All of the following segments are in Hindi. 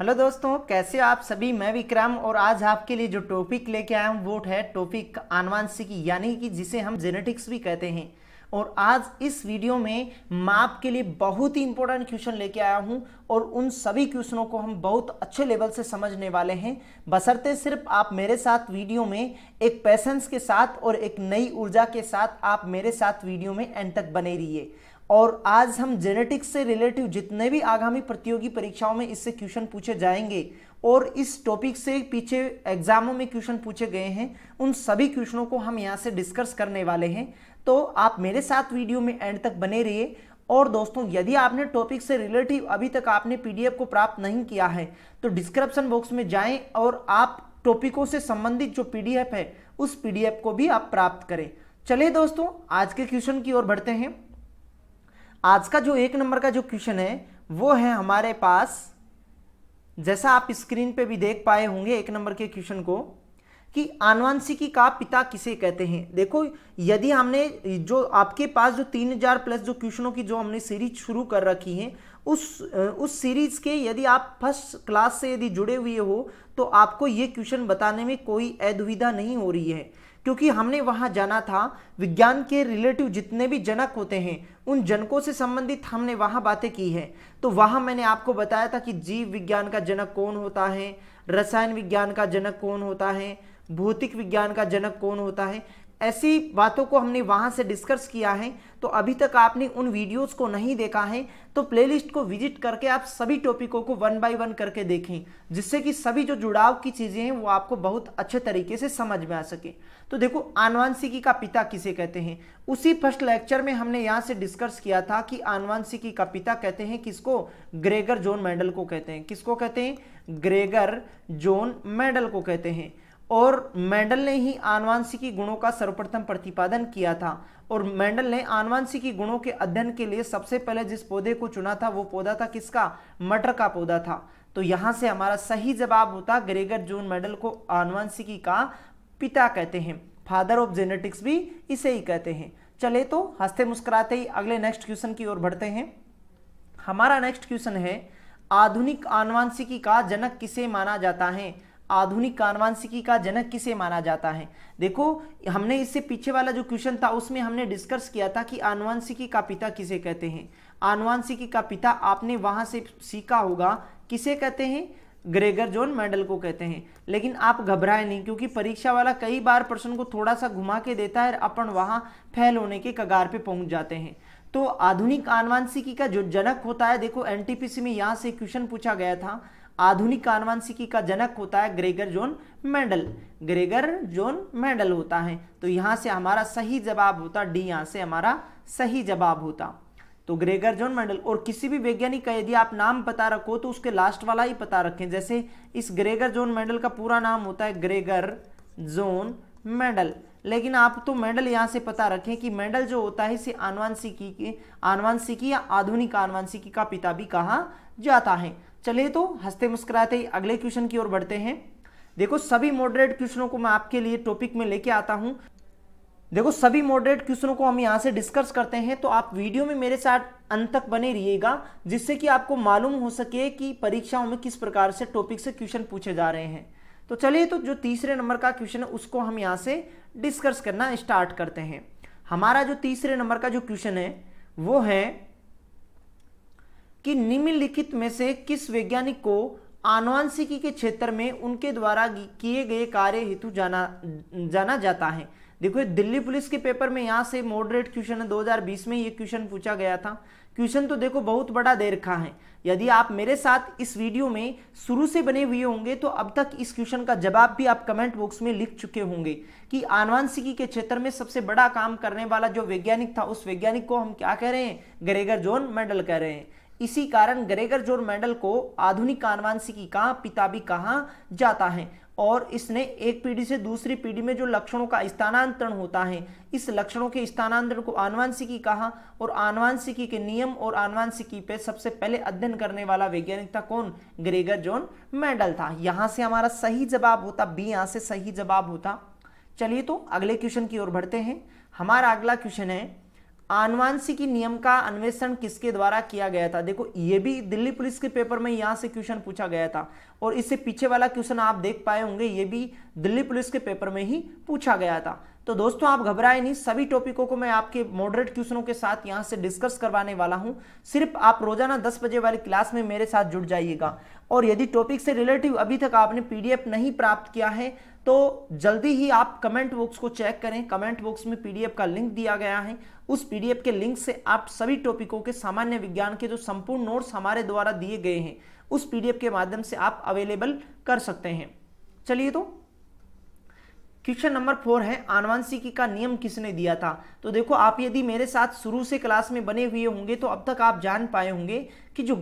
हेलो दोस्तों, कैसे आप सभी? मैं विक्रम और आज आपके लिए जो टॉपिक लेके आया हूँ, वो है टॉपिक आनुवांशिकी, यानी कि जिसे हम जेनेटिक्स भी कहते हैं। और आज इस वीडियो में मैं आपके लिए बहुत ही इंपॉर्टेंट क्वेश्चन लेके आया हूँ और उन सभी क्वेश्चनों को हम बहुत अच्छे लेवल से समझने वाले हैं। बसरते सिर्फ़ आप मेरे साथ वीडियो में एक पैसेंस के साथ और एक नई ऊर्जा के साथ आप मेरे साथ वीडियो में एंड तक बने रहिए। और आज हम जेनेटिक्स से रिलेटिव जितने भी आगामी प्रतियोगी परीक्षाओं में इससे क्वेश्चन पूछे जाएँगे और इस टॉपिक से पीछे एग्जामों में क्वेश्चन पूछे गए हैं, उन सभी क्वेश्चनों को हम यहाँ से डिस्कस करने वाले हैं। तो आप मेरे साथ वीडियो में एंड तक बने रहिए। और दोस्तों, यदि आपने टॉपिक से रिलेटिव अभी तक आपने पीडीएफ को प्राप्त नहीं किया है तो डिस्क्रिप्शन बॉक्स में जाएँ और आप टॉपिकों से संबंधित जो पीडीएफ है, उस पीडीएफ को भी आप प्राप्त करें। चलिए दोस्तों, आज के क्वेश्चन की ओर बढ़ते हैं। आज का जो एक नंबर का जो क्वेश्चन है, वो है हमारे पास, जैसा आप स्क्रीन पे भी देख पाए होंगे एक नंबर के क्वेश्चन को, कि आनुवंशिकी का पिता किसे कहते हैं? देखो, यदि हमने जो आपके पास जो तीन हज़ार प्लस जो क्वेश्चनों की जो हमने सीरीज़ शुरू कर रखी है, उस उस सीरीज़ के यदि आप फ़र्स्ट क्लास से यदि जुड़े हुए हो तो आपको ये क्वेश्चन बताने में कोई अदुविधा नहीं हो रही है। क्योंकि हमने वहाँ जाना था, विज्ञान के रिलेटिव जितने भी जनक होते हैं उन जनकों से संबंधित हमने वहाँ बातें की है। तो वहाँ मैंने आपको बताया था कि जीव विज्ञान का जनक कौन होता है, रसायन विज्ञान का जनक कौन होता है, भौतिक विज्ञान का जनक कौन होता है। ऐसी बातों को हमने वहाँ से डिस्कस किया है तो अभी तक आपने उन वीडियोस को नहीं देखा है तो प्लेलिस्ट को विज़िट करके आप सभी टॉपिकों को वन बाय वन करके देखें, जिससे कि सभी जो जुड़ाव की चीज़ें हैं, वो आपको बहुत अच्छे तरीके से समझ में आ सके। तो देखो, आनुवांशिकी का पिता किसे कहते हैं? उसी फ़र्स्ट लेक्चर में हमने यहाँ से डिस्कस किया था कि आनुवांशिकी का पिता कहते हैं किसको? ग्रेगर जोन मेडल को कहते हैं। किसको कहते हैं? ग्रेगर जोन मेडल को कहते हैं। और मेंडल ने ही आनुवांशिकी गुणों का सर्वप्रथम प्रतिपादन किया था। और मेंडल ने आनुवांशिकी गुणों के अध्ययन के लिए सबसे पहले जिस पौधे को चुना था, वो पौधा था किसका? मटर का पौधा था। तो यहाँ से हमारा सही जवाब होता ग्रेगर जोन मेडल को आनुवांशिकी का पिता कहते हैं। फादर ऑफ़ जेनेटिक्स भी इसे ही कहते हैं। चले तो हँसते मुस्कुराते ही अगले नेक्स्ट क्वेश्चन की ओर बढ़ते हैं। हमारा नेक्स्ट क्वेश्चन है, आधुनिक आनुवांशिकी का जनक किसे माना जाता है? आधुनिक आनुवांशिकी का जनक किसे माना जाता है? देखो, हमने इससे पीछे वाला जो क्वेश्चन था, उसमें हमने डिस्कस किया था कि आनुवांशिकी का पिता किसे कहते हैं? आनुवांशिकी का पिता आपने वहाँ से सीखा होगा, किसे कहते हैं? ग्रेगर जोन मेडल को कहते हैं। लेकिन आप घबराए नहीं, क्योंकि परीक्षा वाला कई बार प्रश्न को थोड़ा सा घुमा के देता है अपन वहाँ फेल होने के कगार पे पहुँच जाते हैं। तो आधुनिक आनुवांशिकी का जो जनक होता है, देखो एनटीपीसी में यहाँ से क्वेश्चन पूछा गया था आधुनिक आनुवांशिकी का जनक होता है Gregor Johann Mendel. Gregor Johann Mendel होता है। तो यहाँ से हमारा सही जवाब होता, डी यहाँ से हमारा सही जवाब होता। तो ग्रेगर जोन मेंडल, और किसी भी वैज्ञानिक का यदि आप नाम पता रखो तो उसके लास्ट वाला ही पता रखें। जैसे इस ग्रेगर जोन मेंडल का पूरा नाम होता है ग्रेगर जोन मेंडल। लेकिन आप तो मेंडल यहाँ से पता रखें कि मेंडल जो होता है, इसे आनुवांशिकी की, आनुवांशिकी या आधुनिक आनुवांशिकी का पिता भी कहा जाता है। चलिए तो हँसते मुस्कुराते ही अगले क्वेश्चन की ओर बढ़ते हैं। देखो, सभी मॉडरेट क्वेश्चनों को मैं आपके लिए टॉपिक में लेके आता हूँ। देखो, सभी मॉडरेट क्वेश्चनों को हम यहाँ से डिस्कस करते हैं तो आप वीडियो में मेरे साथ अंत तक बने रहिएगा, जिससे कि आपको मालूम हो सके कि परीक्षाओं में किस प्रकार से टॉपिक से क्वेश्चन पूछे जा रहे हैं। तो चलिए तो जो तीसरे नंबर का क्वेश्चन है, उसको हम यहाँ से डिस्कस करना स्टार्ट करते हैं। हमारा जो तीसरे नंबर का जो क्वेश्चन है, वो है कि निम्नलिखित में से किस वैज्ञानिक को आनुवांशिकी के क्षेत्र में उनके द्वारा किए गए कार्य हेतु जाना जाना जाता है? देखो दिल्ली पुलिस के पेपर में यहाँ से मॉडरेट क्वेश्चन है 2020 में ये क्वेश्चन पूछा गया था। क्वेश्चन तो देखो, बहुत बड़ा दे रखा है। यदि आप मेरे साथ इस वीडियो में शुरू से बने हुए होंगे तो अब तक इस क्वेश्चन का जवाब भी आप कमेंट बॉक्स में लिख चुके होंगे कि आनुवांशिकी के क्षेत्र में सबसे बड़ा काम करने वाला जो वैज्ञानिक था, उस वैज्ञानिक को हम क्या कह रहे हैं? ग्रेगर जोन मेडल कह रहे हैं। इसी कारण ग्रेगर ज़ोर मेंडल को आधुनिक आनुवांशिकी का पिता भी कहा जाता है और इसने एक पीढ़ी से दूसरी पीढ़ी में जो लक्षणों का स्थानांतरण होता है, इस लक्षणों के स्थानांतरण को आनुवांशिकी कहा और आनुवांशिकी के नियम और आनुवांशिकी पे सबसे पहले अध्ययन करने वाला वैज्ञानिक था कौन? ग्रेगर जोन मेंडल था। यहाँ से हमारा सही जवाब होता, बी यहाँ से सही जवाब होता। चलिए तो अगले क्वेश्चन की ओर बढ़ते हैं। हमारा अगला क्वेश्चन है आनुवांशिकी नियम का अन्वेषण किसके द्वारा किया गया था? देखो, ये भी दिल्ली पुलिस के पेपर में यहाँ से क्वेश्चन पूछा गया था। और इससे पीछे वाला क्वेश्चन आप देख पाए होंगे, ये भी दिल्ली पुलिस के पेपर में ही पूछा गया था। तो दोस्तों, आप घबराए नहीं, सभी टॉपिकों को मैं आपके मॉडरेट क्वेश्चनों के साथ यहाँ से डिस्कस करवाने वाला हूँ। सिर्फ़ आप रोज़ाना 10 बजे वाली क्लास में मेरे साथ जुड़ जाइएगा। और यदि टॉपिक से रिलेटिव अभी तक आपने पीडीएफ नहीं प्राप्त किया है तो जल्दी ही आप कमेंट बॉक्स को चेक करें। कमेंट बॉक्स में पीडीएफ का लिंक दिया गया है। उस पीडीएफ के लिंक से आप सभी टॉपिकों के सामान्य विज्ञान के जो संपूर्ण नोट्स हमारे द्वारा दिए गए हैं, उस पीडीएफ के माध्यम से आप अवेलेबल कर सकते हैं। चलिए तो क्वेश्चन नंबर फोर है आनुवंशिकी का नियम किसने दिया था? तो देखो, आप यदि मेरे साथ शुरू से क्लास में बने हुए होंगे तो अब तक आप जान पाए होंगे कि जो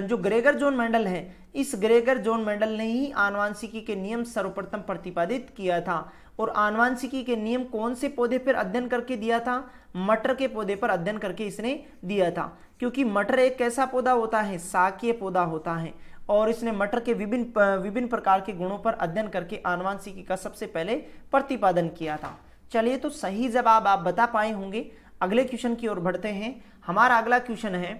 जो ग्रेगर जोन मंडल है, इस ग्रेगर जोन मंडल ने ही आनुवंशिकी के नियम सर्वप्रथम प्रतिपादित किया था। और आनुवंशिकी के नियम कौन से पौधे पर अध्ययन करके दिया था? मटर के पौधे पर अध्ययन करके इसने दिया था। क्योंकि मटर एक कैसा पौधा होता है? साकीय पौधा होता है। और इसने मटर के विभिन्न विभिन्न प्रकार के गुणों पर अध्ययन करके आनुवांशिकी का सबसे पहले प्रतिपादन किया था। चलिए तो सही जवाब आप बता पाए होंगे। अगले क्वेश्चन की ओर बढ़ते हैं। हमारा अगला क्वेश्चन है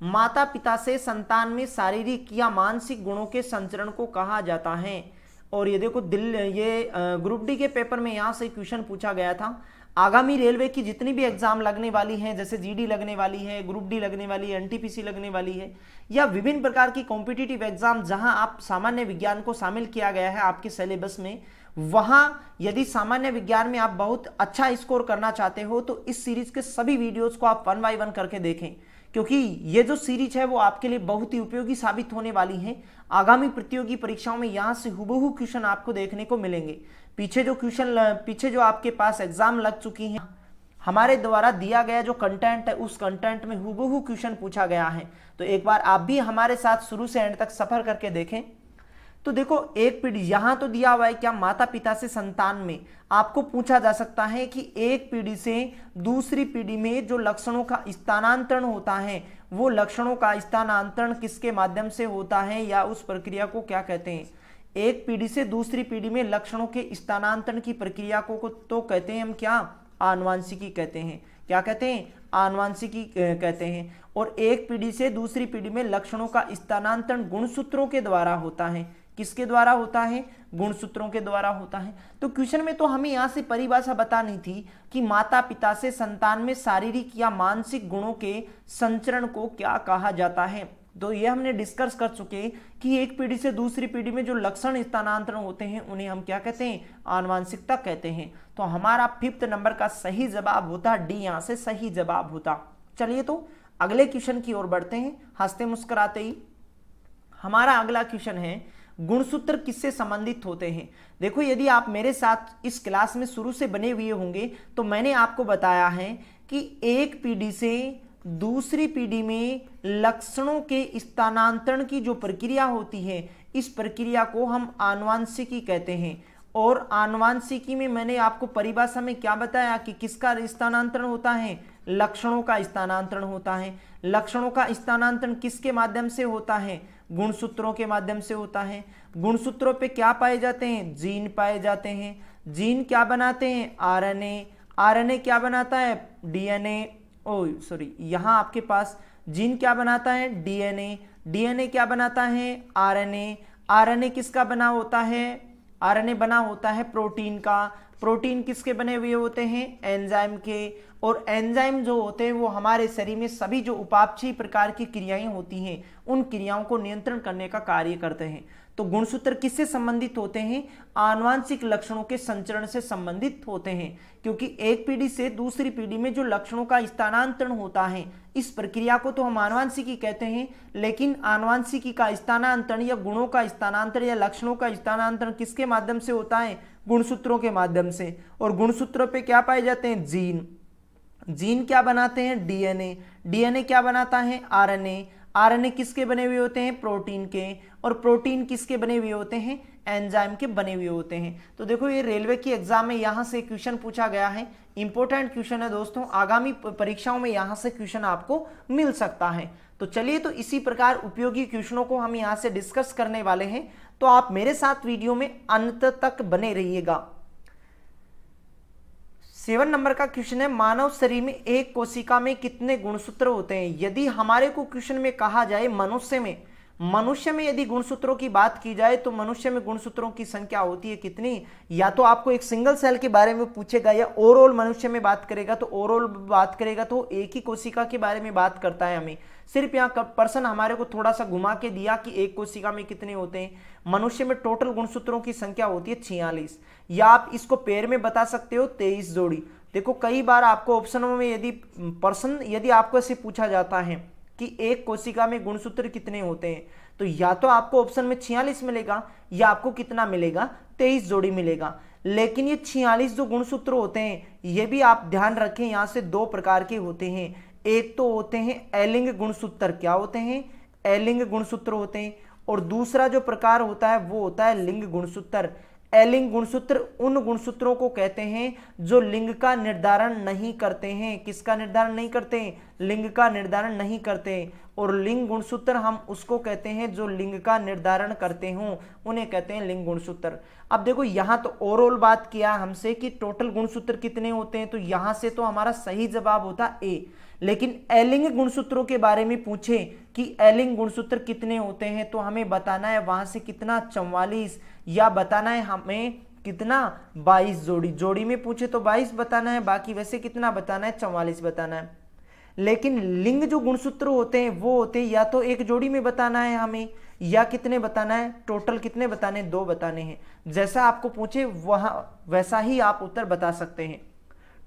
माता पिता से संतान में शारीरिक या मानसिक गुणों के संचरण को कहा जाता है? और ये देखो, दिल, ये ग्रुप डी के पेपर में यहाँ से क्वेश्चन पूछा गया था। आगामी रेलवे की जितनी भी एग्ज़ाम लगने वाली हैं, जैसे जीडी लगने वाली है ग्रुप डी लगने वाली है एनटीपीसी लगने वाली है, या विभिन्न प्रकार की कॉम्पिटिटिव एग्ज़ाम जहाँ आप सामान्य विज्ञान को शामिल किया गया है आपके सिलेबस में, वहाँ यदि सामान्य विज्ञान में आप बहुत अच्छा स्कोर करना चाहते हो तो इस सीरीज़ के सभी वीडियोज़ को आप वन बाई वन करके देखें, क्योंकि ये जो सीरीज़ है वो आपके लिए बहुत ही उपयोगी साबित होने वाली है। आगामी प्रतियोगी परीक्षाओं में यहाँ से हुबहू क्वेश्चन आपको देखने को मिलेंगे। पीछे जो क्वेश्चन, पीछे जो आपके पास एग्ज़ाम लग चुकी हैं, हमारे द्वारा दिया गया जो कंटेंट है, उस कंटेंट में हुबहू क्वेश्चन पूछा गया है। तो एक बार आप भी हमारे साथ शुरू से एंड तक सफ़र करके देखें। तो देखो, एक पीढ़ी यहाँ तो दिया हुआ है क्या माता पिता से संतान में। आपको पूछा जा सकता है कि एक पीढ़ी से दूसरी पीढ़ी में जो लक्षणों का स्थानांतरण होता है, वो लक्षणों का स्थानांतरण किसके माध्यम से होता है या उस प्रक्रिया को क्या कहते हैं? एक पीढ़ी से दूसरी पीढ़ी में लक्षणों के स्थानांतरण की प्रक्रिया को, तो कहते हैं हम क्या? आनुवांशिकी कहते हैं। क्या कहते हैं? आनुवांशिकी कहते हैं। और एक पीढ़ी से दूसरी पीढ़ी में लक्षणों का स्थानांतरण गुणसूत्रों के द्वारा होता है। किसके द्वारा होता है? गुणसूत्रों के द्वारा होता है। तो क्वेश्चन में तो हमें यहाँ से परिभाषा बतानी थी कि माता पिता से संतान में शारीरिक या मानसिक गुणों के संचरण को क्या कहा जाता है। तो ये हमने डिस्कस कर चुके कि एक पीढ़ी से दूसरी पीढ़ी में जो लक्षण स्थानांतरण होते हैं, उन्हें हम क्या कहते हैं? आनुवांशिकता कहते हैं। तो हमारा फिफ्थ नंबर का सही जवाब होता डी यहाँ से सही जवाब होता। चलिए तो अगले क्वेश्चन की ओर बढ़ते हैं। हँसते मुस्कुराते ही। हमारा अगला क्वेश्चन है, गुणसूत्र किससे संबंधित होते हैं? देखो, यदि आप मेरे साथ इस क्लास में शुरू से बने हुए होंगे तो मैंने आपको बताया है कि एक पीढ़ी से दूसरी पीढ़ी में लक्षणों के स्थानांतरण की जो प्रक्रिया होती है, इस प्रक्रिया को हम आनुवांशिकी कहते हैं। और आनुवांशिकी में मैंने आपको परिभाषा में क्या बताया कि किसका स्थानांतरण होता है? लक्षणों का स्थानांतरण होता है। लक्षणों का स्थानांतरण किसके माध्यम से होता है? गुणसूत्रों के माध्यम से होता है। गुणसूत्रों पे क्या पाए जाते हैं? जीन पाए जाते हैं। जीन क्या बनाते हैं? आरएनए। आरएनए क्या बनाता है? डीएनए। ओ सॉरी यहाँ आपके पास जीन क्या बनाता है? डीएनए डीएनए क्या बनाता है? आरएनए आरएनए किसका बना होता है? आरएनए बना होता है प्रोटीन का। प्रोटीन किसके बने हुए होते हैं? एंजाइम के। और एंजाइम जो होते हैं, वो हमारे शरीर में सभी जो उपापचयी प्रकार की क्रियाएँ होती हैं, उन क्रियाओं को नियंत्रण करने का कार्य करते हैं। तो गुणसूत्र किससे संबंधित होते हैं? आनुवांशिक लक्षणों के संचरण से संबंधित होते हैं, क्योंकि एक पीढ़ी से दूसरी पीढ़ी में जो लक्षणों का स्थानांतरण होता है, इस प्रक्रिया को तो हम आनुवांशिकी कहते हैं, लेकिन आनुवांशिकी का स्थानांतरण या गुणों का स्थानांतरण या लक्षणों का स्थानांतरण किसके माध्यम से होता है? गुणसूत्रों के माध्यम से। और गुणसूत्रों पे क्या पाए जाते हैं? जीन। जीन क्या बनाते हैं? डीएनए। डीएनए क्या बनाता है? आरएनए। आरएनए किसके बने हुए होते हैं? प्रोटीन के। और प्रोटीन किसके बने हुए होते हैं? एंजाइम के बने हुए होते हैं। तो देखो, ये रेलवे की एग्ज़ाम में यहाँ से क्वेश्चन पूछा गया है। इंपॉर्टेंट क्वेश्चन है दोस्तों। आगामी परीक्षाओं में यहाँ से क्वेश्चन आपको मिल सकता है। तो चलिए तो इसी प्रकार उपयोगी क्वेश्चनों को हम यहाँ से डिस्कस करने वाले हैं। तो आप मेरे साथ वीडियो में अंत तक बने रहिएगा। सेवन नंबर का क्वेश्चन है, मानव शरीर में एक कोशिका में कितने गुणसूत्र होते हैं? यदि हमारे को क्वेश्चन में कहा जाए मनुष्य में मनुष्य में यदि गुणसूत्रों की बात की जाए तो मनुष्य में गुणसूत्रों की संख्या होती है कितनी? या तो आपको एक सिंगल सेल के बारे में पूछेगा या ओवरऑल मनुष्य में बात करेगा तो ओवरऑल बात करेगा तो एक ही कोशिका के बारे में बात करता है हमें। सिर्फ़ यहाँ पर्सन हमारे को थोड़ा सा घुमा के दिया कि एक कोशिका में कितने होते हैं। मनुष्य में टोटल गुणसूत्रों की संख्या होती है छियालीस। या आप इसको पेड़ में बता सकते हो, तेईस जोड़ी। देखो, कई बार आपको ऑप्शनों में यदि पर्सन यदि आपको ऐसे पूछा जाता है कि एक कोशिका में गुणसूत्र कितने होते हैं तो या तो आपको ऑप्शन में छियालीस मिलेगा, या आपको कितना मिलेगा? तेईस जोड़ी मिलेगा। लेकिन ये छियालीस जो गुणसूत्र होते हैं, ये भी आप ध्यान रखें, यहाँ से दो प्रकार के होते हैं। एक तो होते हैं एलिंग गुणसूत्र। क्या होते हैं? एलिंग गुणसूत्र होते हैं। और दूसरा जो प्रकार होता है, वो होता है लिंग गुणसूत्र। एलिंग गुणसूत्र उन गुणसूत्रों को कहते हैं जो लिंग का निर्धारण नहीं करते हैं। किसका निर्धारण नहीं करते? हैं लिंग का निर्धारण नहीं करते। और लिंग गुणसूत्र हम उसको कहते हैं जो लिंग का निर्धारण करते हों। उन्हें कहते हैं लिंग गुणसूत्र। अब देखो, यहाँ तो ओवरऑल बात किया हमसे कि टोटल गुणसूत्र कितने होते हैं तो यहाँ से तो हमारा सही जवाब होता ए लेकिन एलिंग गुणसूत्रों के बारे में पूछे कि एलिंग गुणसूत्र कितने होते हैं तो हमें बताना है वहाँ से कितना चौवालीस या बताना है हमें कितना 22 जोड़ी। जोड़ी में पूछे तो 22 बताना है, बाकी वैसे कितना बताना है, चौवालीस बताना है। लेकिन लिंग जो गुणसूत्र होते हैं, वो होते हैं या तो एक जोड़ी में बताना है हमें, या कितने बताना है, टोटल कितने बताने दो बताने हैं। जैसा आपको पूछे, वहाँ, वैसा ही आप उत्तर बता सकते हैं।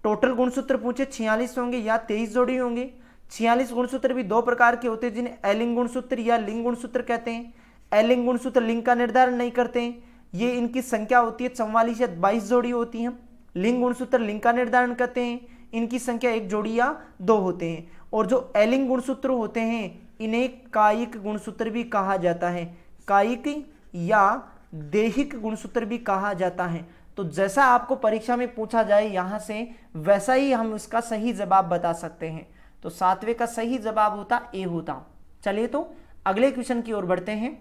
टोटल गुणसूत्र पूछे छियालीस होंगे या तेईस जोड़ी होंगे। छियालीस गुणसूत्र भी दो प्रकार के होते हैं, जिन्हें एलिंग गुणसूत्र या लिंग गुणसूत्र कहते हैं। एलिंग गुणसूत्र लिंग का निर्धारण नहीं करते हैं। ये इनकी संख्या होती है चौवालीस या बाईस जोड़ी होती है। लिंग गुणसूत्र लिंग का निर्धारण करते हैं। इनकी संख्या एक जोड़ी या दो होते हैं। और जो एलिंग गुणसूत्र होते हैं, इन्हें कायिक गुणसूत्र भी कहा जाता है। कायिक या देहिक गुणसूत्र भी कहा जाता है। तो जैसा आपको परीक्षा में पूछा जाए यहाँ से, वैसा ही हम इसका सही जवाब बता सकते हैं। तो सातवें का सही जवाब होता ए होता। चलिए तो अगले क्वेश्चन की ओर बढ़ते हैं।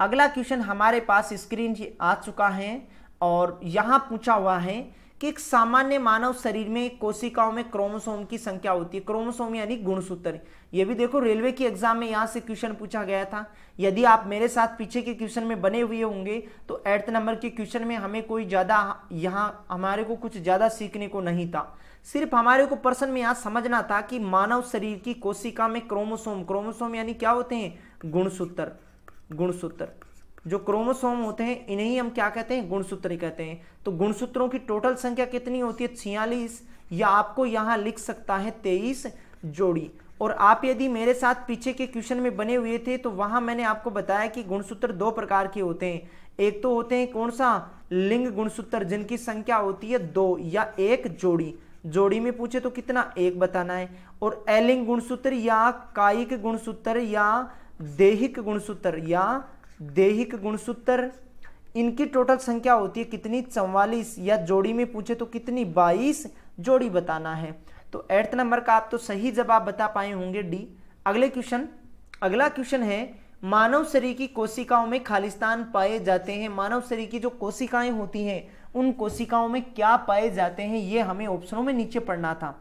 अगला क्वेश्चन हमारे पास स्क्रीन आ चुका है और यहाँ पूछा हुआ है कि एक सामान्य मानव शरीर में कोशिकाओं में क्रोमोसोम की संख्या होती है। क्रोमोसोम यानी गुणसूत्र। ये भी देखो, रेलवे की एग्ज़ाम में यहाँ से क्वेश्चन पूछा गया था। यदि आप मेरे साथ पीछे के क्वेश्चन में बने हुए होंगे तो एट्थ नंबर के क्वेश्चन में हमें कोई ज़्यादा, यहाँ हमारे को कुछ ज़्यादा सीखने को नहीं था। सिर्फ़ हमारे को प्रश्न में यहाँ समझना था कि मानव शरीर की कोशिका में क्रोमोसोम क्रोमोसोम यानी क्या होते हैं? गुणसूत्र गुणसूत्र। जो क्रोमोसोम होते हैं, इन्हें ही हम क्या कहते हैं? गुणसूत्र कहते हैं। तो गुणसूत्रों की टोटल संख्या कितनी होती है? छियालीस। या आपको यहाँ लिख सकता है तेईस जोड़ी। और आप यदि मेरे साथ पीछे के क्वेश्चन में बने हुए थे तो वहाँ मैंने आपको बताया कि गुणसूत्र दो प्रकार के होते हैं। एक तो होते हैं कौन सा लिंग गुणसूत्र, जिनकी संख्या होती है दो या एक जोड़ी। जोड़ी में पूछे तो कितना? एक बताना है। और एलिंग गुणसूत्र या कायिक गुणसूत्र या देहिक गुणसूत्र या देहिक गुणसूत्र, इनकी टोटल संख्या होती है कितनी? चौवालीस। या जोड़ी में पूछे तो कितनी? बाईस। जोड़ी बताना है। तो एट्थ नंबर का आप तो सही जवाब बता पाए होंगे डी अगले क्वेश्चन अगला क्वेश्चन है, मानव शरीर की कोशिकाओं में खालिस्तान पाए जाते हैं। मानव शरीर की जो कोशिकाएँ होती हैं, उन कोशिकाओं में क्या पाए जाते हैं, ये हमें ऑप्शनों में नीचे पढ़ना था।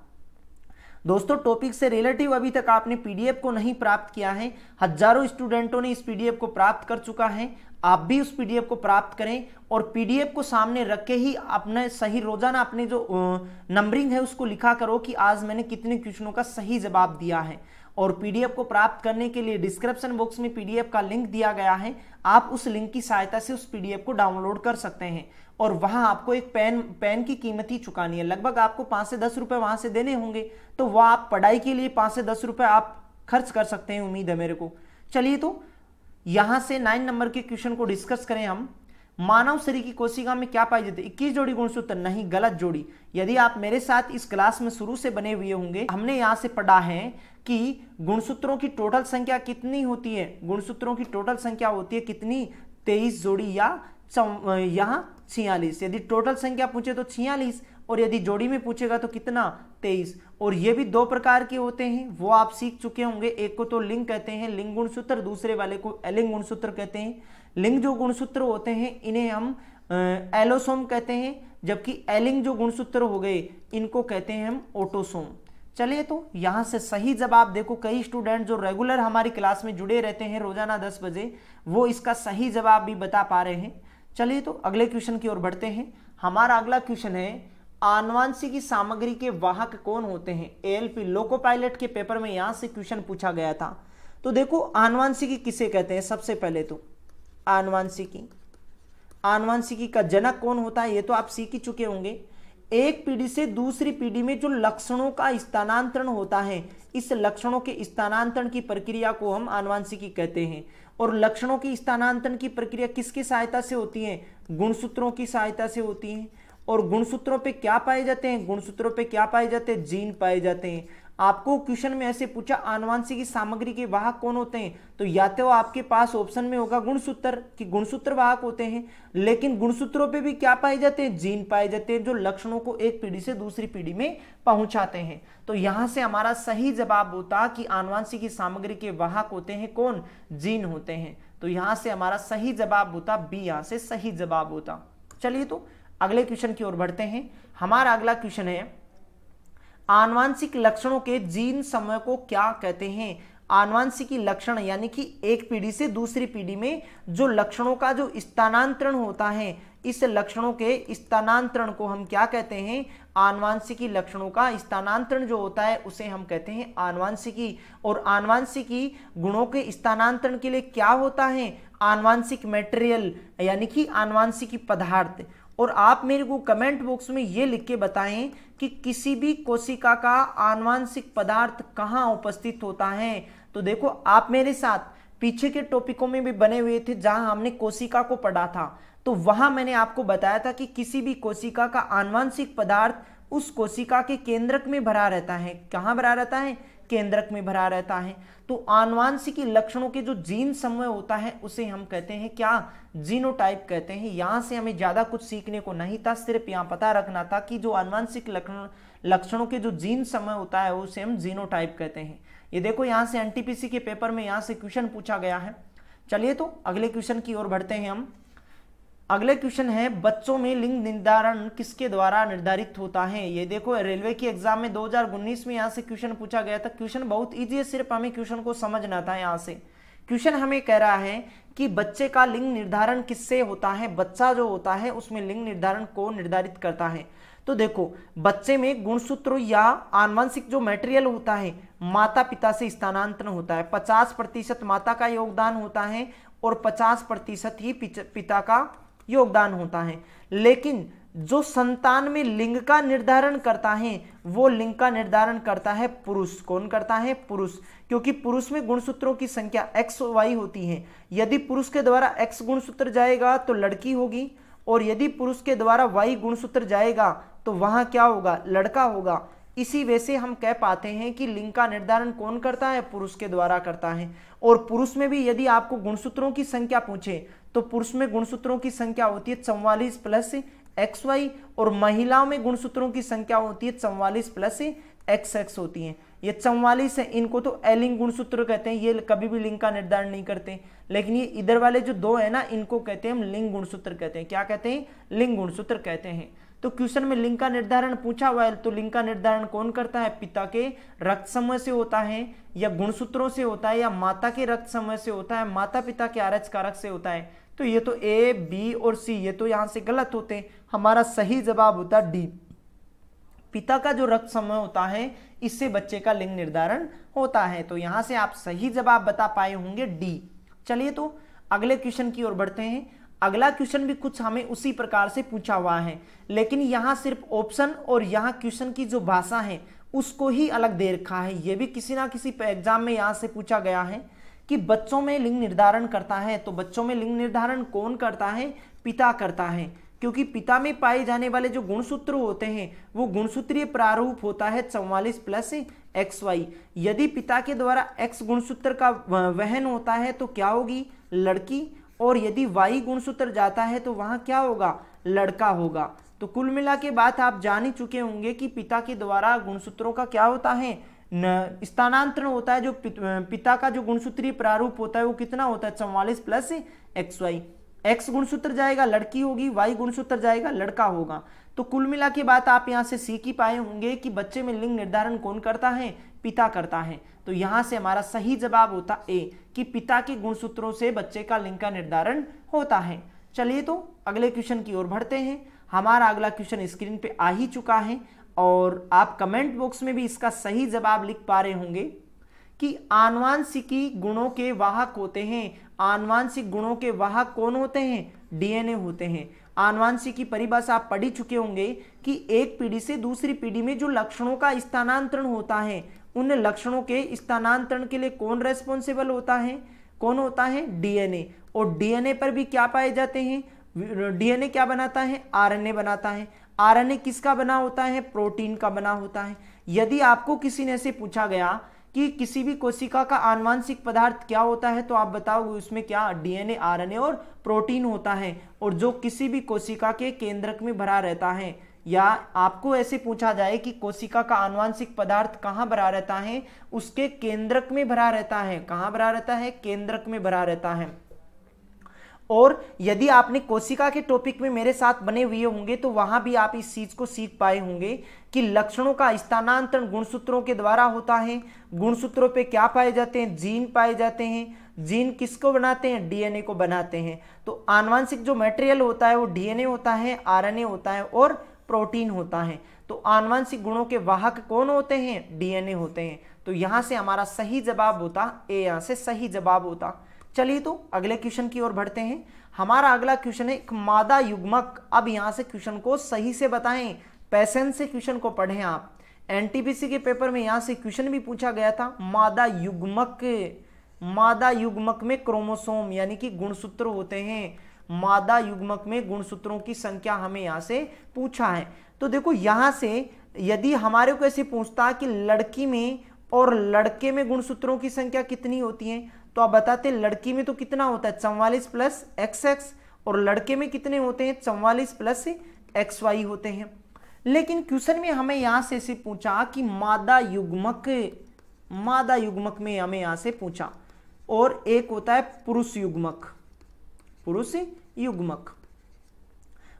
दोस्तों टॉपिक से रिलेटिव अभी तक आपने पीडीएफ को नहीं प्राप्त किया है। हज़ारों स्टूडेंटों ने इस पीडीएफ को प्राप्त कर चुका है। आप भी उस पीडीएफ को प्राप्त करें और पीडीएफ को सामने रख के ही अपने सही रोज़ाना अपने जो नंबरिंग है उसको लिखा करो कि आज मैंने कितने क्वेश्चनों का सही जवाब दिया है। और पीडीएफ को प्राप्त करने के लिए डिस्क्रिप्शन बॉक्स में पीडीएफ का लिंक दिया गया है। आप उस लिंक की सहायता से उस पीडीएफ को डाउनलोड कर सकते हैं। और वहाँ आपको एक पेन पेन की कीमत ही चुकानी है। लगभग आपको पाँच से दस रुपए वहाँ से देने होंगे। तो वह आप पढ़ाई के लिए पाँच से दस रुपए आप खर्च कर सकते हैं, उम्मीद है मेरे को। चलिए तो यहाँ से नाइन नंबर के क्वेश्चन को डिस्कस करें हम। मानव शरीर की कोशिका में क्या पाई जाती है? इक्कीस जोड़ी गुणसूत्र नहीं, गलत जोड़ी। यदि आप मेरे साथ इस क्लास में शुरू से बने हुए होंगे, हमने यहाँ से पढ़ा है कि गुणसूत्रों की टोटल संख्या कितनी होती है? गुणसूत्रों की टोटल संख्या होती है कितनी? तेईस जोड़ी या यहाँ छियालीस। यदि टोटल संख्या पूछे तो छियालीस, और यदि जोड़ी में पूछेगा तो कितना? तेईस। और ये भी दो प्रकार के होते हैं। वो आप सीख चुके होंगे। एक को तो लिंग कहते हैं, लिंग गुणसूत्र दूसरे वाले को एलिंग गुणसूत्र कहते हैं। लिंग जो गुणसूत्र होते हैं, इन्हें हम एलोसोम कहते हैं, जबकि एलिंग जो गुणसूत्र हो गए, इनको कहते हैं हम ओटोसोम। चलिए तो यहाँ से सही जवाब देखो। कई स्टूडेंट जो रेगुलर हमारी क्लास में जुड़े रहते हैं रोज़ाना दस बजे, वो इसका सही जवाब भी बता पा रहे हैं। चलिए तो अगले क्वेश्चन की ओर बढ़ते हैं। हमारा अगला क्वेश्चन है आनुवांशिकी सामग्री के वाहक कौन होते हैं? एएलपी लोको पायलट के पेपर में यहाँ से क्वेश्चन पूछा गया था। तो देखो आनुवांशिकी किसे कहते हैं? सबसे पहले तो आनुवांशिकी आनुवांशिकी का जनक कौन होता है? ये तो आप सीख ही चुके होंगे। एक पीढ़ी से दूसरी पीढ़ी में जो लक्षणों का स्थानांतरण होता है, इस लक्षणों के स्थानांतरण की प्रक्रिया को हम आनुवांशिकी कहते हैं। और लक्षणों की स्थानांतरण की प्रक्रिया किसकी सहायता से होती है? गुणसूत्रों की सहायता से होती है। और गुणसूत्रों पे क्या पाए जाते हैं? गुणसूत्रों पे क्या पाए जाते हैं? जीन पाए जाते हैं। आपको क्वेश्चन में ऐसे पूछा, आनुवांशिक सामग्री के वाहक कौन होते हैं? तो या तो आपके पास ऑप्शन में होगा गुणसूत्र, कि गुणसूत्र वाहक होते हैं, लेकिन गुणसूत्रों पे भी क्या पाए जाते हैं? जीन पाए जाते हैं, जो लक्षणों को एक पीढ़ी से दूसरी पीढ़ी में पहुंचाते हैं। तो यहाँ से हमारा सही जवाब होता कि आनुवांशिक सामग्री के वाहक होते हैं कौन? जीन होते हैं। तो यहाँ से हमारा सही जवाब होता, बी यहाँ से सही जवाब होता। चलिए तो अगले क्वेश्चन की ओर बढ़ते हैं। हमारा अगला क्वेश्चन है, आनुवांशिक लक्षणों के जीन समय को क्या कहते हैं? आनुवांशिकी लक्षण यानी कि एक पीढ़ी से दूसरी पीढ़ी में जो लक्षणों का जो स्थानांतरण होता है, इस लक्षणों के स्थानांतरण को हम क्या कहते हैं? आनुवांशिकी लक्षणों का स्थानांतरण जो होता है, उसे हम कहते हैं आनुवांशिकी। और आनुवांशिकी गुणों के स्थानांतरण के लिए क्या होता है? आनुवांशिक मेटेरियल यानी कि आनुवांशिकी पदार्थ। और आप मेरे को कमेंट बॉक्स में ये लिख के बताएँ कि किसी भी कोशिका का आनुवांशिक पदार्थ कहाँ उपस्थित होता है। तो देखो, आप मेरे साथ पीछे के टॉपिकों में भी बने हुए थे जहाँ हमने कोशिका को पढ़ा था। तो वहाँ मैंने आपको बताया था कि किसी भी कोशिका का आनुवांशिक पदार्थ उस कोशिका के केंद्रक में भरा रहता है। कहाँ भरा रहता है? केंद्रक में भरा रहता है। तो आनुवांशिकी लक्षणों के जो जीन समय होता है, उसे हम कहते हैं, क्या जीनोटाइप कहते हैं। यहाँ से हमें ज़्यादा कुछ सीखने को नहीं था, सिर्फ़ यहाँ पता रखना था कि जो आनुवांशिक लक्षण, लक्षणों के जो जीन समय होता है, उसे हम जीनोटाइप कहते हैं। ये देखो, यहाँ से एनटीपीसी के पेपर में यहाँ से क्वेश्चन पूछा गया है। चलिए तो अगले क्वेश्चन की ओर बढ़ते हैं हम। अगले क्वेश्चन है, बच्चों में लिंग निर्धारण किसके द्वारा निर्धारित होता है? ये देखो, रेलवे की एग्ज़ाम में 2019 में यहाँ से क्वेश्चन पूछा गया था। क्वेश्चन बहुत इजी है, सिर्फ़ हमें क्वेश्चन को समझना था यहाँ से। क्वेश्चन हमें कह रहा है कि बच्चे का लिंग निर्धारण किससे होता है? बच्चा जो होता है, उसमें लिंग निर्धारण को निर्धारित करता है। तो देखो, बच्चे में गुणसूत्र या आनुवंशिक जो मेटेरियल होता है माता पिता से स्थानांतरण होता है। पचास प्रतिशत माता का योगदान होता है और पचास प्रतिशत ही पिता का योगदान होता है। लेकिन जो संतान में लिंग का निर्धारण करता है, वो लिंग का निर्धारण करता है पुरुष। कौन करता है? पुरुष। क्योंकि पुरुष में गुणसूत्रों की संख्या एक्स वाई होती है। यदि पुरुष के द्वारा एक्स गुणसूत्र जाएगा तो लड़की होगी। और यदि पुरुष के द्वारा वाई गुणसूत्र जाएगा तो वहाँ क्या होगा? लड़का होगा। इसी वजह से हम कह पाते हैं कि लिंग का निर्धारण कौन करता है, पुरुष के द्वारा करता है। और पुरुष में भी यदि आपको गुणसूत्रों की संख्या पूछे तो पुरुष में गुणसूत्रों की संख्या होती है चौवालीस प्लस एक्स वाई और महिलाओं में गुणसूत्रों की संख्या होती है चौवालीस प्लस एक्स एक्स होती है। ये चौवालीस है, इनको तो एलिंग गुणसूत्र कहते हैं, ये कभी भी लिंग का निर्धारण नहीं करते। लेकिन ये इधर वाले जो दो है ना, इनको कहते हैं हम लिंग गुणसूत्र कहते हैं। क्या कहते हैं? लिंग गुणसूत्र कहते हैं। तो क्वेश्चन में लिंग का निर्धारण पूछा हुआ है तो लिंग का निर्धारण कौन करता है? पिता के रक्त समय से होता है, या गुणसूत्रों से होता है, या माता के रक्त समय से होता है माता पिता के आरज कारक से होता है? तो ये तो ए बी और सी ये तो यहाँ से गलत होते हैं। हमारा सही जवाब होता है डी पिता का जो रक्त समय होता है, इससे बच्चे का लिंग निर्धारण होता है। तो यहाँ से आप सही जवाब बता पाए होंगे डी चलिए तो अगले क्वेश्चन की ओर बढ़ते हैं। अगला क्वेश्चन भी कुछ हमें उसी प्रकार से पूछा हुआ है। लेकिन यहाँ सिर्फ़ ऑप्शन और यहाँ क्वेश्चन की जो भाषा है, उसको ही अलग दे रखा है। यह भी किसी ना किसी एग्ज़ाम में यहाँ से पूछा गया है कि बच्चों में लिंग निर्धारण करता है तो बच्चों में लिंग निर्धारण कौन करता है? पिता करता है। क्योंकि पिता में पाए जाने वाले जो गुणसूत्र होते हैं, वो गुणसूत्रीय प्रारूप होता है चौवालीस प्लस एक्स वाई। यदि पिता के द्वारा एक्स गुणसूत्र का वहन होता है तो क्या होगी? लड़की और यदि वाई गुणसूत्र जाता है तो वहाँ क्या होगा? लड़का होगा। तो कुल मिला के बात आप जान ही चुके होंगे कि पिता के द्वारा गुणसूत्रों का क्या होता है? स्थानांतरण होता है जो पिता का जो गुणसूत्रीय प्रारूप होता है वो कितना होता है? चौवालीस प्लस एक्स वाई। एक्स गुणसूत्र जाएगा, लड़की होगी, वाई गुणसूत्र जाएगा, लड़का होगा। तो कुल मिला के बात आप यहाँ से सीख ही पाए होंगे कि बच्चे में लिंग निर्धारण कौन करता है? पिता करता है। तो यहाँ से हमारा सही जवाब होता ए कि पिता के गुणसूत्रों से बच्चे का लिंग का निर्धारण होता है। चलिए तो अगले क्वेश्चन की ओर बढ़ते हैं। हमारा अगला क्वेश्चन स्क्रीन पे आ ही चुका है और आप कमेंट बॉक्स में भी इसका सही जवाब लिख पा रहे होंगे कि आनुवांशिकी गुणों के वाहक होते हैं। आनुवांशिक गुणों के वाहक कौन होते हैं? डीएनए होते हैं। आनुवांशिक की परिभाषा आप पढ़ी चुके होंगे कि एक पीढ़ी से दूसरी पीढ़ी में जो लक्षणों का स्थानांतरण होता है उन लक्षणों के स्थानांतरण के लिए कौन रेस्पॉन्सिबल होता है? कौन होता है? डीएनए और डीएनए पर भी क्या पाए जाते हैं? डीएनए क्या बनाता है? आरएनए बनाता है। आरएनए किसका बना होता है? प्रोटीन का बना होता है। यदि आपको किसी ने से पूछा गया कि किसी भी कोशिका का आनुवांशिक पदार्थ क्या होता है तो आप बताओगे उसमें क्या डीएनए आरएनए और प्रोटीन होता है और जो किसी भी कोशिका के केंद्रक में भरा रहता है। या आपको ऐसे पूछा जाए कि कोशिका का आनुवांशिक पदार्थ कहाँ भरा रहता है? उसके केंद्रक में भरा रहता है। कहाँ भरा रहता है? केंद्रक में भरा रहता है। और यदि आपने कोशिका के टॉपिक में मेरे साथ बने हुए होंगे तो वहाँ भी आप इस चीज़ को सीख पाए होंगे कि लक्षणों का स्थानांतरण गुणसूत्रों के द्वारा होता है। गुणसूत्रों पे क्या पाए जाते हैं? जीन पाए जाते हैं। जीन किसको बनाते हैं? डीएनए को बनाते हैं। तो आनुवांशिक जो मटेरियल होता है, वो डीएनए होता है, आरएनए होता है और प्रोटीन होता है। तो आनुवांशिक गुणों के वाहक कौन होते हैं? डीएनए होते हैं। तो यहाँ से हमारा सही जवाब होता, ए यहाँ से सही जवाब होता। चलिए तो अगले क्वेश्चन की ओर बढ़ते हैं। हमारा अगला क्वेश्चन है, एक मादा युग्मक, अब यहाँ से क्वेश्चन को सही से बताएँ। पैसेंस से क्वेश्चन को पढ़ें आप। एनटीपीसी के पेपर में यहाँ से क्वेश्चन भी पूछा गया था, मादा युग्मक। मादा युग्मक में क्रोमोसोम, यानी कि गुणसूत्र होते हैं। मादा युग्मक में गुणसूत्रों की संख्या हमें यहाँ से पूछा है। तो देखो, यहाँ से यदि हमारे को ऐसे पूछता कि लड़की में और लड़के में गुणसूत्रों की संख्या कितनी होती है तो आप बताते लड़की में तो कितना होता है? चौवालीस प्लस एक्स एक्स और लड़के में कितने होते हैं? चौवालीस प्लस एक्स वाई होते हैं। लेकिन क्वेश्चन में हमें यहाँ से इसे पूछा कि मादा युग्मक मादा युग्मक में हमें यहाँ से पूछा। और एक होता है पुरुष युग्मक। पुरुष युग्मक।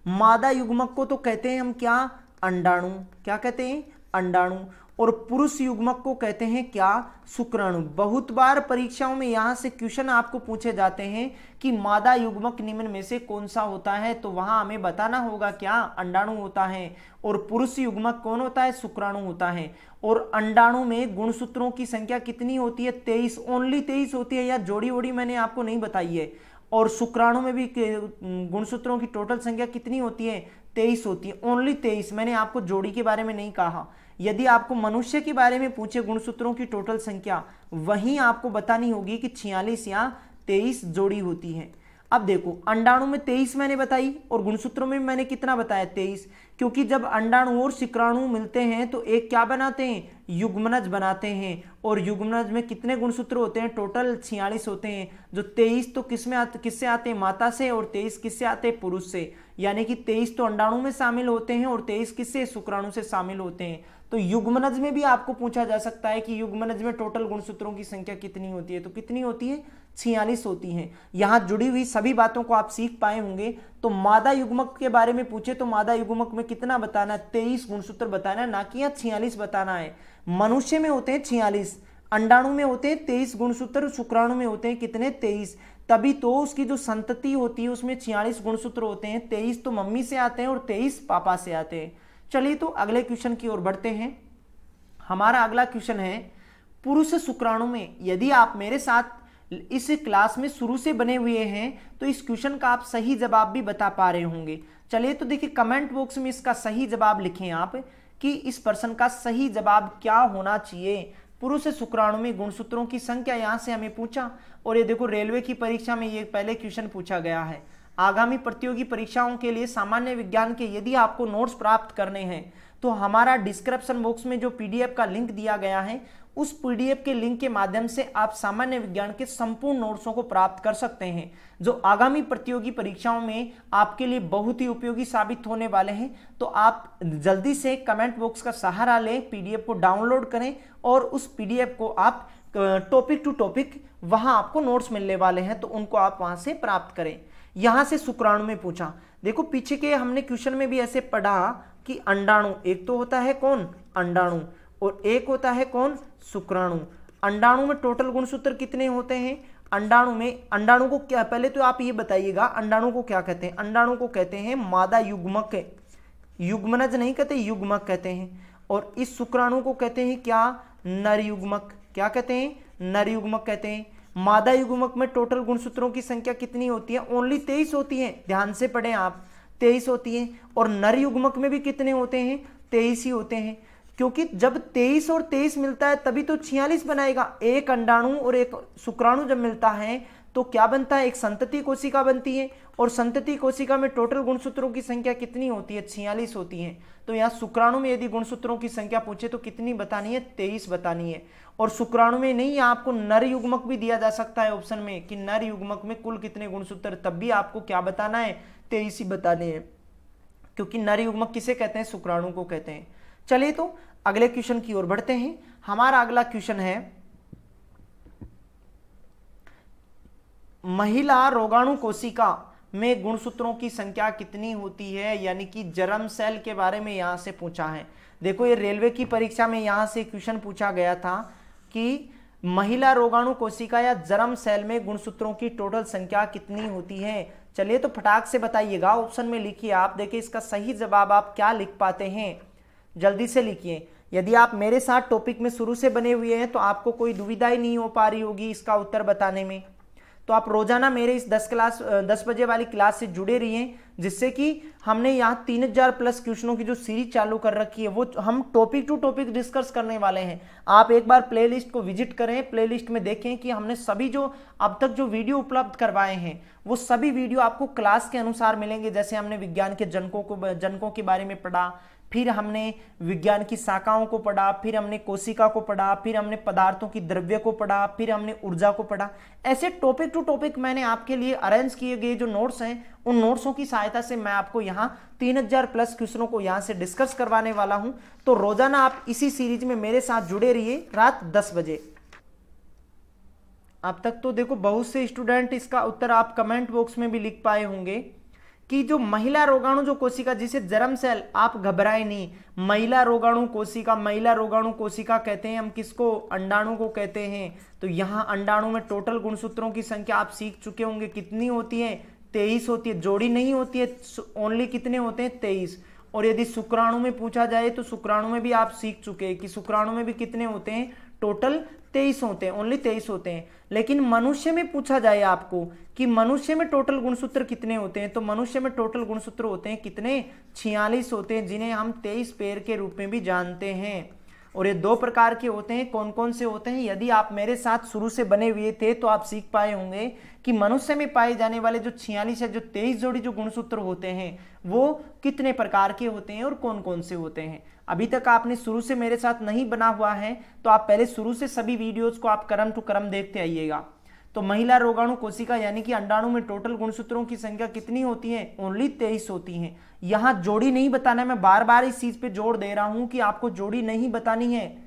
मादा युग्मक को तो कहते हैं हम क्या? अंडाणु। क्या कहते हैं? अंडाणु। और पुरुष युग्मक को कहते हैं क्या? शुक्राणु। बहुत बार परीक्षाओं में यहाँ से क्वेश्चन आपको पूछे जाते हैं कि मादा युग्मक निम्न में से कौन सा होता है तो वहाँ हमें बताना होगा क्या? अंडाणु होता है। और पुरुष युग्मक कौन होता है? शुक्राणु होता है। और अंडाणु में गुणसूत्रों की संख्या कितनी होती है? तेईस। ओनली तेईस होती है या जोड़ी वोड़ी मैंने आपको नहीं बताई है। और शुक्राणु में भी गुणसूत्रों की टोटल संख्या कितनी होती है? तेईस होती है। ओनली तेईस। मैंने आपको जोड़ी के बारे में नहीं कहा। यदि आपको मनुष्य के बारे में पूछे गुणसूत्रों की टोटल संख्या, वहीं आपको बतानी होगी कि छियालीस या तेईस जोड़ी होती है। अब देखो, अंडाणु में तेईस मैंने बताई और गुणसूत्रों में मैंने कितना बताया? तेईस। क्योंकि जब अंडाणु और शुक्राणु मिलते हैं तो एक क्या बनाते हैं? युग्मनज बनाते हैं। और युग्मनज में कितने गुणसूत्र होते हैं? टोटल छियालीस होते हैं। जो तेईस तो किसमें आते, किससे आते हैं? माता से। और तेईस किससे आते हैं? पुरुष से। यानी कि तेईस तो अंडाणु में शामिल होते हैं और तेईस किससे? शुक्राणु से शामिल होते हैं। तो युग्मनज में भी आपको पूछा जा सकता है कि युग्मनज में टोटल गुणसूत्रों की संख्या कितनी होती है? तो कितनी होती है? छियालीस होती हैं। यहाँ जुड़ी हुई सभी बातों को आप सीख पाए होंगे। तो मादा युग्मक के बारे में पूछे तो मादा युग्मक में कितना बताना है तेईस गुणसूत्र बताना है ना कि यहाँ छियालीस बताना है। मनुष्य में होते हैं छियालीस, अंडाणु में होते हैं तेईस गुणसूत्र, शुक्राणु में होते हैं कितने? तेईस। तभी तो उसकी जो संतति होती है, उसमें छियालीस गुणसूत्र होते हैं। तेईस तो मम्मी से आते हैं और तेईस पापा से आते हैं। चलिए तो अगले क्वेश्चन की ओर बढ़ते हैं। हमारा अगला क्वेश्चन है, पुरुष शुक्राणु में यदि आप मेरे साथ इस क्लास में शुरू से बने हुए हैं तो इस क्वेश्चन का आप सही जवाब भी बता पा रहे होंगे। चलिए तो देखिए कमेंट बॉक्स में इसका सही जवाब लिखें आप कि इस प्रश्न का सही जवाब क्या होना चाहिए। पुरुष शुक्राणु में गुणसूत्रों की संख्या यहाँ से हमें पूछा और ये देखो रेलवे की परीक्षा में ये पहले क्वेश्चन पूछा गया है। आगामी प्रतियोगी परीक्षाओं के लिए सामान्य विज्ञान के यदि आपको नोट्स प्राप्त करने हैं तो हमारा डिस्क्रिप्शन बॉक्स में जो पीडीएफ का लिंक दिया गया है उस पीडीएफ के लिंक के माध्यम से आप सामान्य विज्ञान के संपूर्ण नोट्सों को प्राप्त कर सकते हैं, जो आगामी प्रतियोगी परीक्षाओं में आपके लिए बहुत ही उपयोगी साबित होने वाले हैं। तो आप जल्दी से कमेंट बॉक्स का सहारा लें, पीडीएफ को डाउनलोड करें और उस पीडीएफ को आप टॉपिक टू टॉपिक वहाँ आपको नोट्स मिलने वाले हैं तो उनको आप वहाँ से प्राप्त करें। यहाँ से शुक्राणु में पूछा, देखो पीछे के हमने क्वेश्चन में भी ऐसे पढ़ा कि अंडाणु, एक तो होता है कौन? अंडाणु। और एक होता है कौन? शुक्राणु। अंडाणु में टोटल गुणसूत्र कितने होते हैं? अंडाणु में, अंडाणु को क्या, पहले तो आप ये बताइएगा, अंडाणु को क्या कहते हैं? अंडाणु को कहते हैं मादा युग्मक। युग्मनज नहीं कहते, युग्मक कहते हैं। और इस शुक्राणु को कहते हैं क्या? नर युग्मक क्या कहते हैं? नर युग्मक कहते हैं। मादा युग्मक में टोटल गुणसूत्रों की संख्या कितनी होती है? ओनली तेईस होती है। ध्यान से पढ़ें आप। तेईस होती है। और नर युग्मक में भी कितने होते हैं? तेईस ही होते हैं। क्योंकि जब तेईस और तेईस मिलता है, तभी तो छियालीस बनाएगा। एक अंडाणु और एक शुक्राणु जब मिलता है तो क्या बनता है? एक संतति कोशिका बनती है। और संतति कोशिका में टोटल गुणसूत्रों की संख्या कितनी होती है? छियालीस होती है। तो यहाँ शुक्राणु में यदि गुणसूत्रों की संख्या पूछे तो कितनी बतानी है? तेईस बतानी है। और शुक्राणु में नहीं आपको नर युग्मक भी दिया जा सकता है ऑप्शन में, कि नर युग्मक में कुल कितने गुणसूत्र, तब भी आपको क्या बताना है? तेईस ही बताने हैं। क्योंकि नर युग्मक किसे कहते हैं? शुक्राणु को कहते हैं। चलिए तो अगले क्वेश्चन की ओर बढ़ते हैं। हमारा अगला क्वेश्चन है, महिला रोगाणु कोशिका में गुणसूत्रों की संख्या कितनी होती है? यानी कि जर्म सेल के बारे में यहाँ से पूछा है। देखो, ये रेलवे की परीक्षा में यहाँ से क्वेश्चन पूछा गया था कि महिला रोगाणु कोशिका या जर्म सेल में गुणसूत्रों की टोटल संख्या कितनी होती है? चलिए तो फटाक से बताइएगा, ऑप्शन में लिखिए। आप देखिए, इसका सही जवाब आप क्या लिख पाते हैं? जल्दी से लिखिए। यदि आप मेरे साथ टॉपिक में शुरू से बने हुए हैं तो आपको कोई दुविधा ही नहीं हो पा रही होगी इसका उत्तर बताने में। तो आप रोज़ाना मेरे इस 10 क्लास 10 बजे वाली क्लास से जुड़े रहिए, जिससे कि हमने यहाँ तीन हज़ार प्लस क्वेश्चनों की जो सीरीज़ चालू कर रखी है, वो हम टॉपिक टू टॉपिक डिस्कस करने वाले हैं। आप एक बार प्लेलिस्ट को विज़िट करें प्लेलिस्ट में देखें कि हमने सभी जो अब तक जो वीडियो उपलब्ध करवाए हैं, वो सभी वीडियो आपको क्लास के अनुसार मिलेंगे। जैसे हमने विज्ञान के जनकों को जनकों के बारे में पढ़ा फिर हमने विज्ञान की शाखाओं को पढ़ा, फिर हमने कोशिका को पढ़ा, फिर हमने पदार्थों की द्रव्य को पढ़ा, फिर हमने ऊर्जा को पढ़ा। ऐसे टॉपिक टू टॉपिक मैंने आपके लिए अरेंज किए गए जो नोट्स हैं, उन नोट्सों की सहायता से मैं आपको यहाँ तीन हज़ार प्लस क्वेश्चनों को यहाँ से डिस्कस करवाने वाला हूँ। तो रोज़ाना आप इसी सीरीज़ में मेरे साथ जुड़े रहिए रात दस बजे। अब तक तो देखो बहुत से स्टूडेंट इसका उत्तर आप कमेंट बॉक्स में भी लिख पाए होंगे। कि जो महिला रोगाणु, जो कोशिका, जिसे जर्म सेल, आप घबराए नहीं। महिला रोगाणु, कोशिका, महिला रोगाणु, कोशिका कहते हैं, हम किसको? अंडाणु को कहते हैं। तो यहाँ अंडाणु में टोटल गुणसूत्रों की संख्या आप सीख चुके होंगे। कितनी होती है? तेईस होती है। जोड़ी नहीं होती है ओनली कितने होते हैं? तेईस। और यदि शुक्राणु में पूछा जाए तो शुक्राणु में भी आप सीख चुके हैं कि शुक्राणु में भी कितने होते हैं? टोटल तेईस होते हैं ओनली तेईस होते हैं। लेकिन मनुष्य में पूछा जाए आपको कि मनुष्य में टोटल गुणसूत्र कितने होते हैं? तो मनुष्य में टोटल गुणसूत्र होते हैं कितने? छियालीस होते हैं, जिन्हें हम तेईस पेड़ के रूप में भी जानते हैं। और ये दो प्रकार के होते हैं कौन कौन से होते हैं? यदि आप मेरे साथ शुरू से बने हुए थे तो आप सीख पाए होंगे कि मनुष्य में पाए जाने वाले जो छियालीस या जो तेईस जोड़ी जो गुणसूत्र होते हैं, वो कितने प्रकार के होते हैं और कौन कौन से होते हैं? अभी तक आपने शुरू से मेरे साथ नहीं बना हुआ है तो आप पहले शुरू से सभी वीडियोज़ को आप क्रम टू क्रम देखते आइएगा। तो महिला रोगाणु कोशिका यानी कि अंडाणु में टोटल गुणसूत्रों की संख्या कितनी होती है? ओनली तेईस होती है। यहाँ जोड़ी नहीं बताना मैं बार बार इस चीज़ पे जोड़ दे रहा हूँ कि आपको जोड़ी नहीं बतानी है।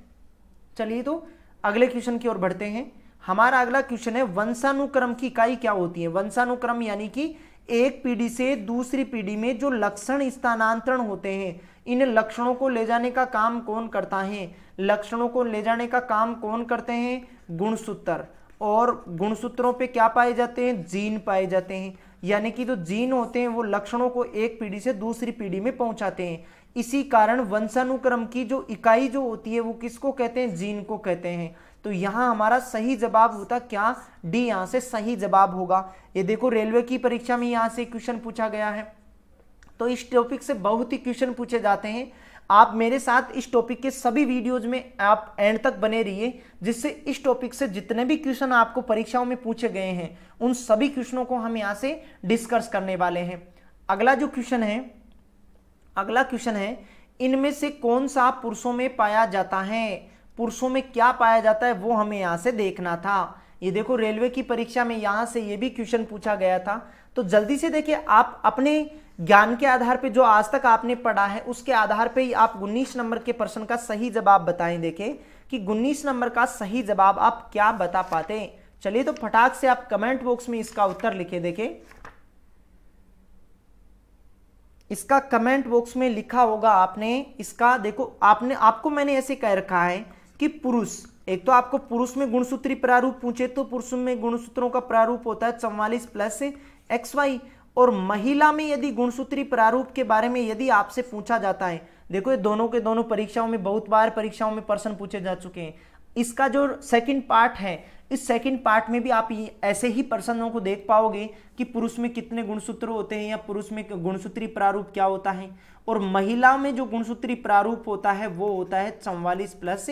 चलिए तो अगले क्वेश्चन की ओर बढ़ते हैं। हमारा अगला क्वेश्चन है, वंशानुक्रम की इकाई क्या होती है? वंशानुक्रम यानी कि एक पीढ़ी से दूसरी पीढ़ी में जो लक्षण स्थानांतरण होते हैं, इन लक्षणों को ले जाने का काम कौन करता है? लक्षणों को ले जाने का काम कौन करते हैं? गुणसूत्र। और गुणसूत्रों पे क्या पाए जाते हैं? जीन पाए जाते हैं। यानी कि जो जीन होते हैं, वो लक्षणों को एक पीढ़ी से दूसरी पीढ़ी में पहुंचाते हैं। इसी कारण वंशानुक्रम की जो इकाई जो होती है, वो किसको कहते हैं? जीन को कहते हैं। तो यहाँ हमारा सही जवाब होता क्या? डी, यहाँ से सही जवाब होगा। ये देखो, रेलवे की परीक्षा में यहाँ से क्वेश्चन पूछा गया है। तो इस टॉपिक से बहुत ही क्वेश्चन पूछे जाते हैं। आप मेरे साथ इस टॉपिक के सभी वीडियोज़ में आप एंड तक बने रहिए, जिससे इस टॉपिक से जितने भी क्वेश्चन आपको परीक्षाओं में पूछे गए हैं, उन सभी क्वेश्चनों को हम यहाँ से डिस्कस करने वाले हैं। अगला जो क्वेश्चन है, अगला क्वेश्चन है, इनमें से कौन सा पुरुषों में पाया जाता है? पुरुषों में क्या पाया जाता है, वो हमें यहाँ से देखना था। ये देखो रेलवे की परीक्षा में यहाँ से ये भी क्वेश्चन पूछा गया था। तो जल्दी से देखिए, आप अपने ज्ञान के आधार पे जो आज तक आपने पढ़ा है, उसके आधार पे ही आप 19 नंबर के प्रश्न का सही जवाब बताएँ, देखें कि उन्नीस नंबर का सही जवाब आप क्या बता पाते चलिए तो फटाक से आप कमेंट बॉक्स में इसका उत्तर लिखे, देखें। इसका कमेंट बॉक्स में लिखा होगा आपने, इसका देखो, आपने, आपको मैंने ऐसे कह रखा है कि पुरुष एक तो आपको पुरुष में गुणसूत्री प्रारूप पूछे तो पुरुष में गुणसूत्रों का प्रारूप होता है चौवालीस प्लस एक्स वाई। और महिला में यदि गुणसूत्री प्रारूप के बारे में यदि आपसे पूछा जाता है, देखो ये दोनों के दोनों परीक्षाओं में बहुत बार परीक्षाओं में प्रश्न पूछे जा चुके हैं। इसका जो सेकंड पार्ट है, इस सेकंड पार्ट में भी आप ऐसे ही प्रश्नों को देख पाओगे कि पुरुष में कितने गुणसूत्र होते हैं या पुरुष में गुणसूत्री प्रारूप क्या होता है। और महिला में जो गुणसूत्री प्रारूप होता है, वो होता है चौवालीस प्लस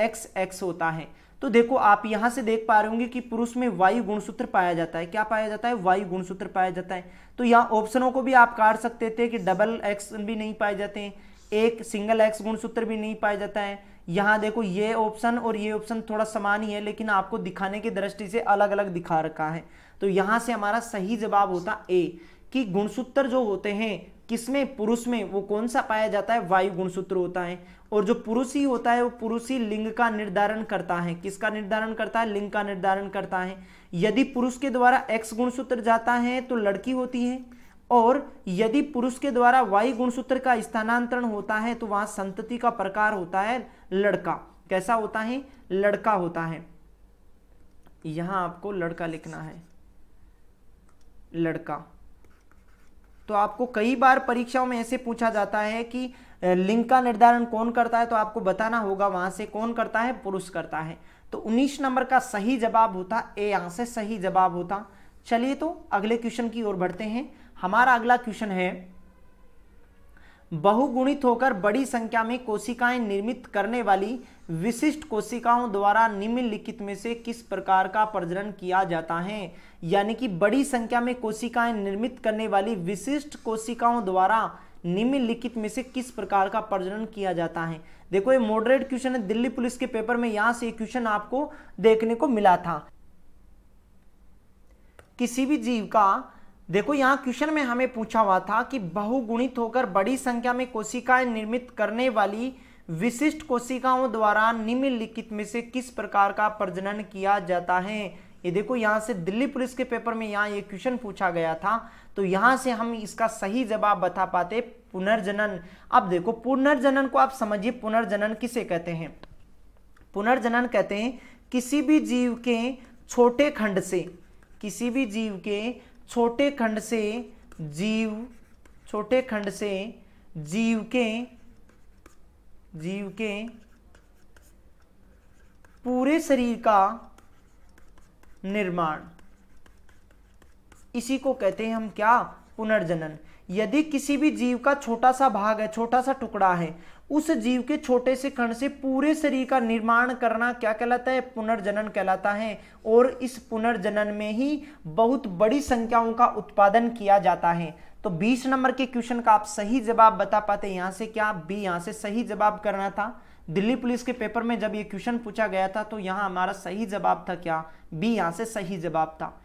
एक्स एक्स होता है। तो देखो, आप यहाँ से देख पा रहे होंगे कि पुरुष में वायु गुणसूत्र पाया जाता है। क्या पाया जाता है? वायु गुणसूत्र पाया जाता है। तो यहाँ ऑप्शनों को भी आप काट सकते थे कि डबल एक्स भी नहीं पाए जाते हैं। एक सिंगल एक्स गुणसूत्र भी नहीं पाया जाता है। यहाँ देखो, ये ऑप्शन और ये ऑप्शन थोड़ा समान ही है, लेकिन आपको दिखाने की दृष्टि से अलग अलग दिखा रखा है। तो यहाँ से हमारा सही जवाब होता ए कि गुणसूत्र जो होते हैं, किसमें? पुरुष में, वो कौन सा पाया जाता है? वायु गुणसूत्र होता है। और जो पुरुष ही होता है, वो पुरुष ही लिंग का निर्धारण करता है। किसका निर्धारण करता है? लिंग का निर्धारण करता है। यदि पुरुष के द्वारा एक्स गुणसूत्र जाता है तो लड़की होती है। और यदि पुरुष के द्वारा वाई गुणसूत्र का स्थानांतरण होता है तो वहाँ संतति का प्रकार होता है लड़का। कैसा होता है? लड़का होता है। यहाँ आपको लड़का लिखना है। लड़का। तो आपको कई बार परीक्षाओं में ऐसे पूछा जाता है कि लिंग का निर्धारण कौन करता है तो आपको बताना होगा, वहाँ से कौन करता है, पुरुष करता है। तो 19 नंबर का सही जवाब होता, ए यहाँ से सही जवाब होता। चलिए तो अगले क्वेश्चन की ओर बढ़ते हैं। हमारा अगला क्वेश्चन है, बहुगुणित होकर बड़ी संख्या में कोशिकाएँ निर्मित करने वाली विशिष्ट कोशिकाओं द्वारा निम्नलिखित में से किस प्रकार का प्रजनन किया जाता है? यानी कि बड़ी संख्या में कोशिकाएँ निर्मित करने वाली विशिष्ट कोशिकाओं द्वारा निम्नलिखित में से किस प्रकार का प्रजनन किया जाता है? देखो, ये मॉडरेट क्वेश्चन है। दिल्ली पुलिस के पेपर में यहाँ से क्वेश्चन आपको देखने को मिला था। किसी भी जीव का, देखो, यहाँ क्वेश्चन में हमें पूछा हुआ था कि बहुगुणित होकर बड़ी संख्या में कोशिकाएँ निर्मित करने वाली विशिष्ट कोशिकाओं द्वारा निम्नलिखित में से किस प्रकार का प्रजनन किया जाता है? ये देखो, यहाँ से दिल्ली पुलिस के पेपर में यहाँ ये क्वेश्चन पूछा गया था। तो यहाँ से हम इसका सही जवाब बता पाते पुनर्जनन। अब देखो, पुनर्जनन को आप समझिए, पुनर्जनन किसे कहते हैं? पुनर्जनन कहते हैं किसी भी जीव के छोटे खंड से, किसी भी जीव के छोटे खंड से जीव, छोटे खंड से जीव के जीव के पूरे शरीर का निर्माण। इसी को कहते हैं हम क्या? पुनर्जनन। यदि किसी भी जीव का छोटा सा भाग है, छोटा सा टुकड़ा है, उस जीव के छोटे से कण से पूरे शरीर का निर्माण करना क्या कहलाता है? पुनर्जनन कहलाता है। और इस पुनर्जनन में ही बहुत बड़ी संख्याओं का उत्पादन किया जाता है। तो 20 नंबर के क्वेश्चन का आप सही जवाब बता पाते। यहाँ से क्या? बी, यहाँ से सही जवाब करना था। दिल्ली पुलिस के पेपर में जब ये क्वेश्चन पूछा गया था तो यहाँ हमारा सही जवाब था क्या? बी, यहाँ से सही जवाब था।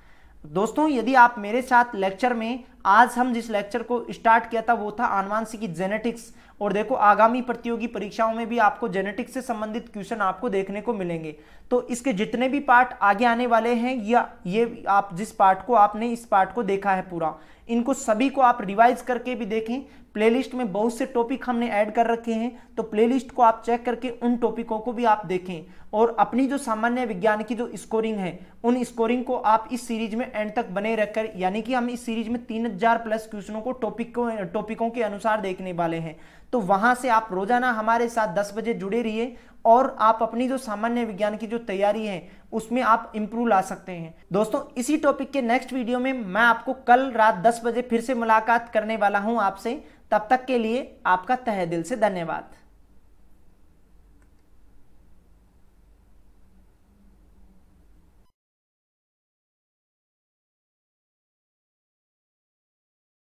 दोस्तों, यदि आप मेरे साथ लेक्चर में, आज हम जिस लेक्चर को स्टार्ट किया था, वो था आनुवांशिकी जेनेटिक्स और देखो, आगामी प्रतियोगी परीक्षाओं में भी आपको जेनेटिक्स से संबंधित क्वेश्चन आपको देखने को मिलेंगे। तो इसके जितने भी पार्ट आगे आने वाले हैं, या ये आप जिस पार्ट को आपने इस पार्ट को देखा है पूरा, इनको सभी को आप रिवाइज करके भी देखें। प्लेलिस्ट में बहुत से टॉपिक हमने ऐड कर रखे हैं तो प्लेलिस्ट को आप चेक करके उन टॉपिकों को भी आप देखें। और अपनी जो सामान्य विज्ञान की जो स्कोरिंग है, उन स्कोरिंग को आप इस सीरीज़ में एंड तक बने रखकर यानी कि हम इस सीरीज़ में तीन हज़ार प्लस क्वेश्चनों को, टॉपिक को, टॉपिकों के अनुसार देखने वाले हैं। तो वहाँ से आप रोज़ाना हमारे साथ दस बजे जुड़े रहिए और आप अपनी जो सामान्य विज्ञान की जो तैयारी है, उसमें आप इंप्रूव ला सकते हैं। दोस्तों, इसी टॉपिक के नेक्स्ट वीडियो में मैं आपको कल रात 10 बजे फिर से मुलाकात करने वाला हूँ आपसे। तब तक के लिए आपका तहे दिल से धन्यवाद।